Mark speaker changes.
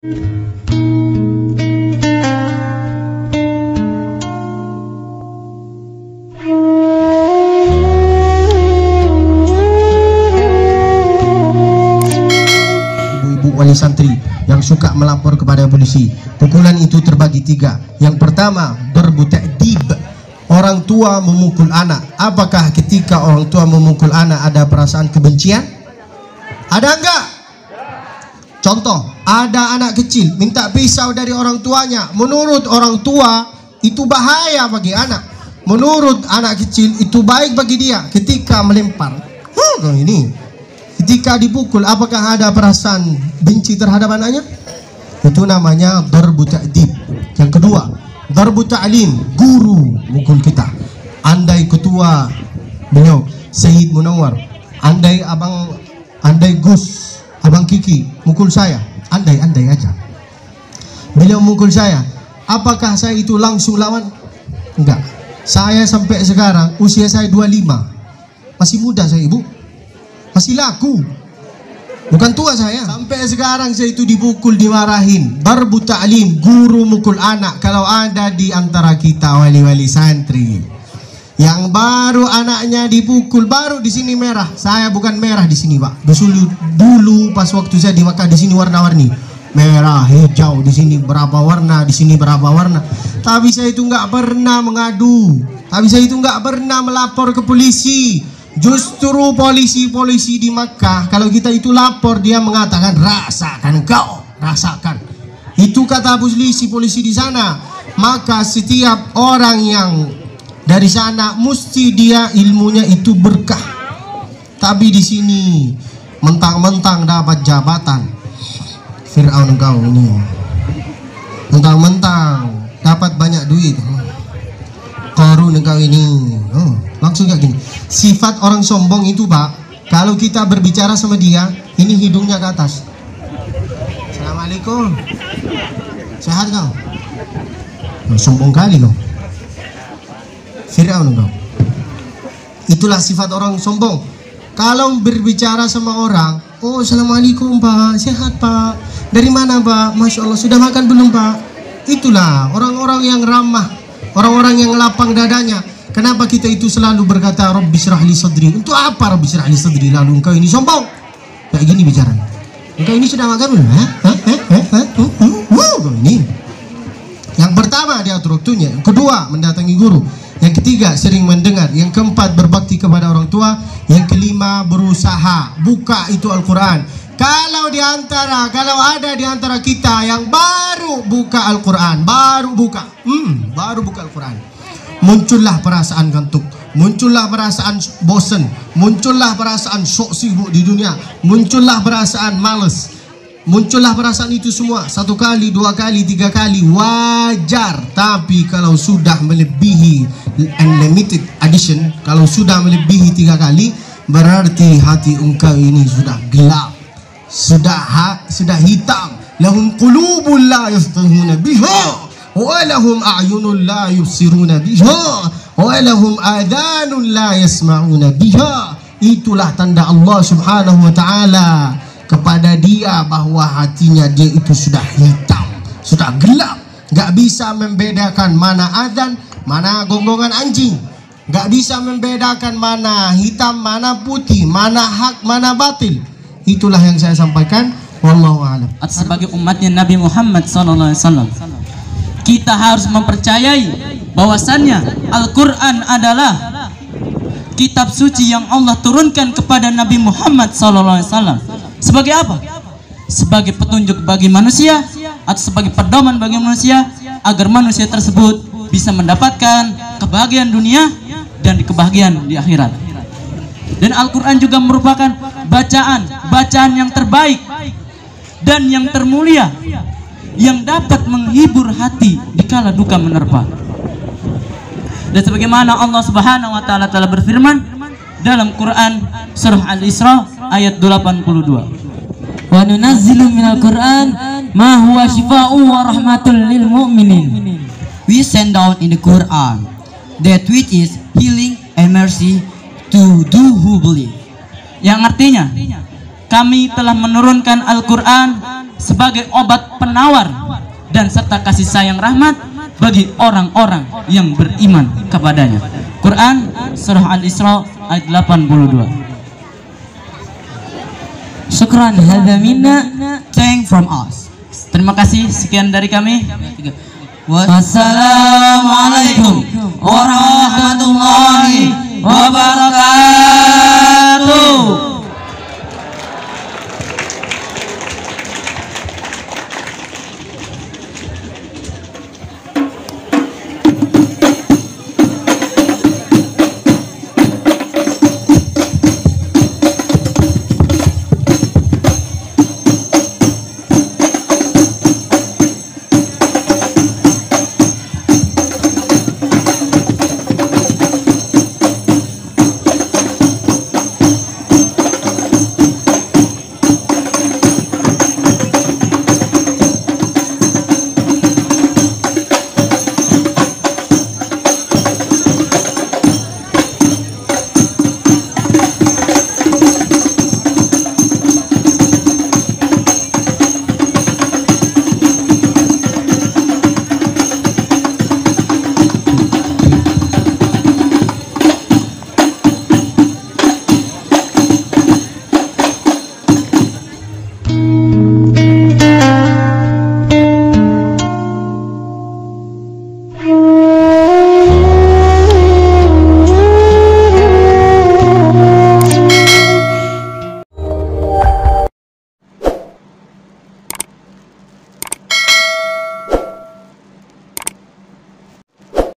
Speaker 1: wali santri yang suka melapor kepada polisi. Pukulan itu terbagi tiga. Yang pertama, berbutakdib. Orang tua memukul anak. Apakah ketika orang tua memukul anak ada perasaan kebencian? Ada enggak? Contoh, ada anak kecil minta pisau dari orang tuanya. Menurut orang tua itu bahaya bagi anak. Menurut anak kecil itu baik bagi dia ketika melempar. Hmm, ini Ketika dipukul, apakah ada perasaan benci terhadap anaknya? Itu namanya darbu ta'dib. Yang kedua, darbu ta'lim, guru mukul kita. Andai ketua beliau Syed Munawar, andai abang andai Gus, abang Kiki mukul saya, andai andai aja. Beliau mukul saya, apakah saya itu langsung lawan? Enggak. Saya sampai sekarang usia saya 25. Masih muda saya, Ibu masih laku bukan tua saya sampai sekarang saya itu dipukul dimarahin darbu ta'lim guru mukul anak kalau ada di antara kita wali-wali santri yang baru anaknya dipukul baru di sini merah. Saya bukan merah di sini pak. Dulu dulu pas waktu saya di Makkah di sini warna-warni. Merah hijau di sini berapa warna di sini berapa warna. Tapi saya itu nggak pernah mengadu. Tapi saya itu nggak pernah melapor ke polisi. Justru polisi-polisi di Makkah kalau kita itu lapor dia mengatakan rasakan kau, rasakan. Itu kata polisi polisi di sana. Maka setiap orang yang dari sana mesti dia ilmunya itu berkah. Tapi di sini mentang-mentang dapat jabatan. Fir'aun kau ini. Mentang-mentang dapat banyak duit. Korun engkau ini. Oh, langsung kayak gini. Sifat orang sombong itu, Pak, kalau kita berbicara sama dia, ini hidungnya ke atas. Assalamualaikum. Sehat kau? Oh, sombong kali kau. Fir'aun kau. Itulah sifat orang sombong. Kalau berbicara sama orang, oh assalamualaikum pak, sehat pak. Dari mana pak? Masya Allah sudah makan belum pak? Itulah orang-orang yang ramah Orang-orang yang lapang dadanya. Kenapa kita itu selalu berkata Rabbi syrahli sadri? Untuk apa Rabbi syrahli sadri? Lalu engkau ini sombong. Kayak gini bicara. Engkau ini sudah makan belum? Hah? Hah? Hah? Hah? Hah? ini. Yang pertama atur waktunya. Yang kedua mendatangi guru. Yang ketiga sering mendengar. Yang keempat berbakti kepada orang tua. Yang kelima berusaha. Buka itu Al-Quran. Kalau di antara, kalau ada di antara kita yang baru buka Al-Quran, baru buka, hmm, baru buka Al-Quran, muncullah perasaan gantuk, muncullah perasaan bosan, muncullah perasaan sok sibuk di dunia, muncullah perasaan males, muncullah perasaan itu semua. Satu kali, dua kali, tiga kali. Wajar. Tapi kalau sudah melebihi unlimited addition, kalau sudah melebihi tiga kali, berarti hati engkau ini sudah gelap. Sudah ha, sudah hitam. Lahum qulubun la yafqahuna biha. Wa lahum a'yunun la yubsiruna biha. Wa lahum adhanun la yasma'una biha. Itulah tanda Allah Subhanahu wa taala kepada dia bahwa hatinya dia itu sudah hitam sudah gelap gak bisa membedakan mana adzan mana gonggongan anjing gak bisa membedakan mana hitam mana putih mana hak mana batil Itulah yang saya sampaikan. Wallahu a'lam.
Speaker 2: Sebagai umatnya Nabi Muhammad SAW, kita harus mempercayai bahwasannya Al-Quran adalah kitab suci yang Allah turunkan kepada Nabi Muhammad SAW. Sebagai apa? Sebagai petunjuk bagi manusia atau sebagai pedoman bagi manusia agar manusia tersebut bisa mendapatkan kebahagiaan dunia dan kebahagiaan di akhirat. Dan Al-Quran juga merupakan bacaan, bacaan yang terbaik dan yang termulia yang dapat menghibur hati di kala duka menerpa. Dan sebagaimana Allah Subhanahu wa taala telah berfirman dalam Quran surah Al-Isra ayat 82.
Speaker 3: Wa nunazzilu minal Quran ma huwa shifaa'un wa rahmatul lil mu'minin.
Speaker 4: We send down in the Quran that which is healing and mercy to do who believe.
Speaker 2: Yang artinya kami telah menurunkan Al-Quran sebagai obat penawar dan serta kasih sayang rahmat bagi orang-orang yang beriman kepadanya. Quran surah Al-Isra ayat 82.
Speaker 3: Syukran hadza minna.
Speaker 4: Thank from us.
Speaker 2: Terima kasih sekian dari kami.
Speaker 4: Wassalamualaikum